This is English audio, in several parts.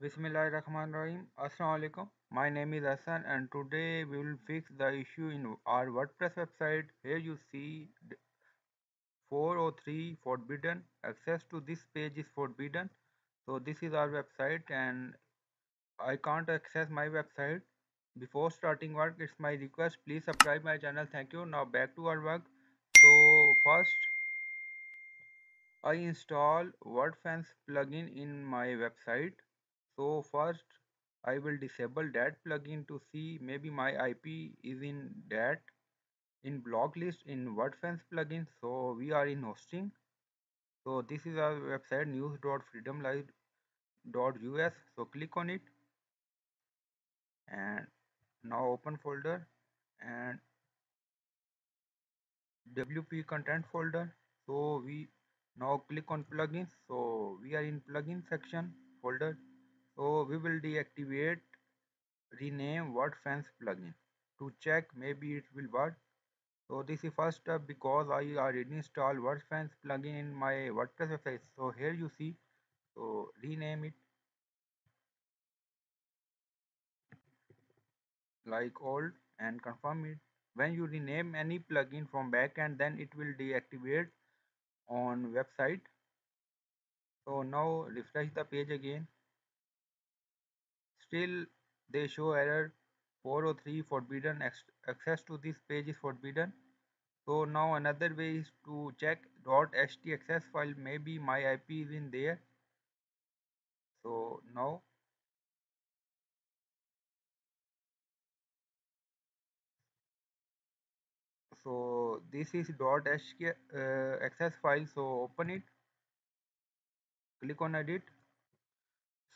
Bismillahirrahmanirrahim. Assalamualaikum. My name is Hassan and today we will fix the issue in our WordPress website. Here you see 403 forbidden. Access to this page is forbidden. So this is our website and I can't access my website. Before starting work, it's my request. Please subscribe my channel. Thank you. Now back to our work. So first I install WordFence plugin in my website so first I will disable that plugin to see maybe my IP is in that in block list in WordFence plugin. So we are in hosting. So this is our website news.freedomlive.us so click on it. And now open folder and wp content folder. So we now click on plugins. So we are in plugin section folder so we will deactivate rename WordFence plugin to check maybe it will work. So this is first step because I already installed WordFence plugin in my WordPress website. So here you see. So rename it. Like old and confirm it. When you rename any plugin from backend then it will deactivate on website. So now refresh the page again still they show error. 403 forbidden access to this page is forbidden. So now another way is to check .htaccess file. Maybe my IP is in there. So now so this is .htaccess uh, file. So open it. Click on edit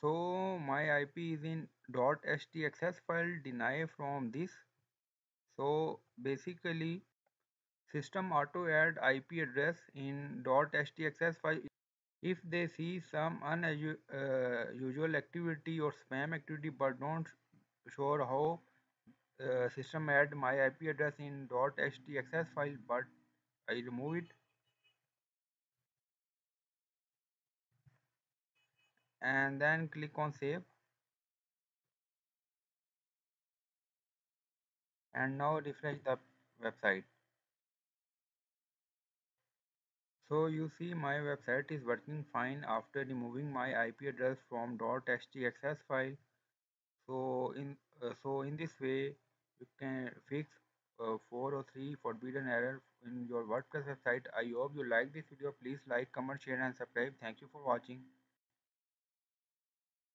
so my ip is in .htaccess file deny from this. So basically system auto add ip address in .htaccess file. If they see some unusual uh, activity or spam activity but don't sure how uh, system add my ip address in .htaccess file but i remove it and then click on save. And now refresh the website. So you see my website is working fine after removing my IP address from .htaccess file. So in uh, so in this way you can fix uh, 403 forbidden error in your WordPress website. I hope you like this video. Please like comment share and subscribe. Thank you for watching